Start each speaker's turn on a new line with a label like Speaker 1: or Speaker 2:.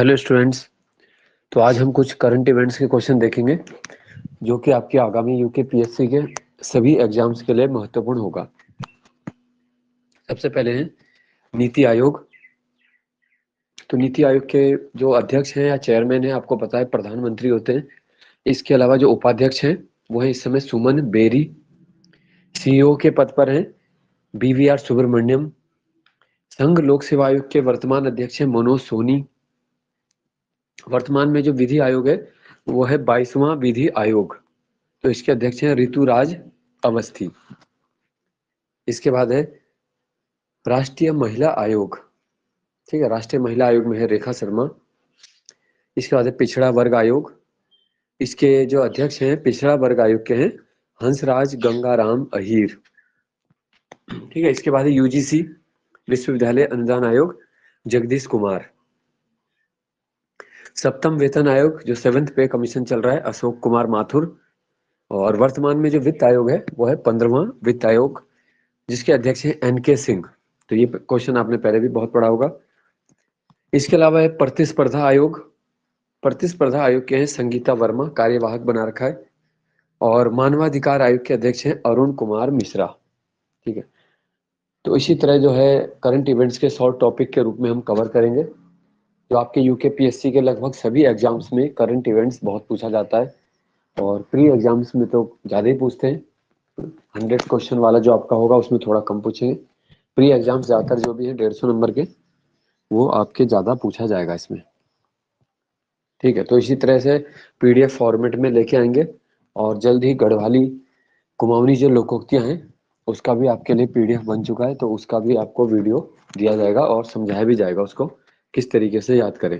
Speaker 1: Hello students तो आज हम कुछ करंट इवेंट्स के क्वेश्चन देखेंगे, जो कि आपके आगामी यूके पीएससी के सभी एग्ज़ाम्स के लिए महत्वपूर्ण होगा। सबसे पहले है, नीति आयोग। तो नीति आयोग के जो अध्यक्ष हैं या चेयरमैन है, आपको पता है, प्रधानमंत्री होते हैं। इसके अलावा जो उपाध्यक्ष हैं, वो है इस समय सुमन बेरी सीईओ के पद पर हैं बीवीआर सुब्रमण्यम। संघ लोक सेवा आयोग के वर्तमान अध्यक्ष हैं मनोज सोनी वर्तमान में जो विधि आयोग है, वो है बाईसवां विधि आयोग। तो इसके अध्यक्ष हैं ऋतुराज अवस्थी। इसके बाद है राष्ट्रीय महिला आयोग। ठीक है, राष्ट्रीय महिला आयोग में है रेखा शर्मा। इसके बाद है पिछड़ा वर्ग आयोग। इसके जो अध्यक्ष हैं, पिछड़ा वर्ग आयोग के हैं हंसराज गंगाराम अहीर। ठीक है, इसके बाद है यूजीसी विश्वविद्यालय अनुदान आयोग, जगदीश कुमार। सप्तम वेतन आयोग, जो सेवेंथ पे कमीशन चल रहा है, अशोक कुमार माथुर। और वर्तमान में जो वित्त आयोग है, वो है पंद्रहवा वित्त आयोग, जिसके अध्यक्ष हैं एन के सिंह। तो ये क्वेश्चन आपने पहले भी बहुत पढ़ा होगा। इसके अलावा है प्रतिस्पर्धा आयोग। प्रतिस्पर्धा आयोग के हैं संगीता वर्मा, कार्यवाहक बना रखा है। और मानवाधिकार आयोग के अध्यक्ष हैं अरुण कुमार मिश्रा। ठीक है? तो इसी तरह जो है करंट इवेंट्स के शॉर्ट टॉपिक के रूप में हम कवर करेंगे। जो आपके यूके पीएससी के लगभग सभी एग्ज़ाम्स में करंट इवेंट्स बहुत पूछा जाता है। और प्री एग्ज़ाम्स में तो ज़्यादा ही पूछते हैं। हंड्रेड क्वेश्चन वाला जो आपका होगा, उसमें थोड़ा कम पूछेंगे। प्री एग्ज़ाम्स ज़्यादातर जो भी है, डेढ़ सौ नंबर के, वो आपके ज़्यादा पूछा जाएगा इसमें। ठीक है तो इसी तरह से पीडीएफ फॉर्मेट में लेके आएँगे। और जल्द ही गढ़वाली, कुमाऊनी जो लोकोक्तियाँ हैं, उसका भी आपके लिए पीडीएफ बन चुका है तो उसका भी आपको वीडियो दिया जाएगा और समझाया भी जाएगा उसको। किस तरीके से याद करें?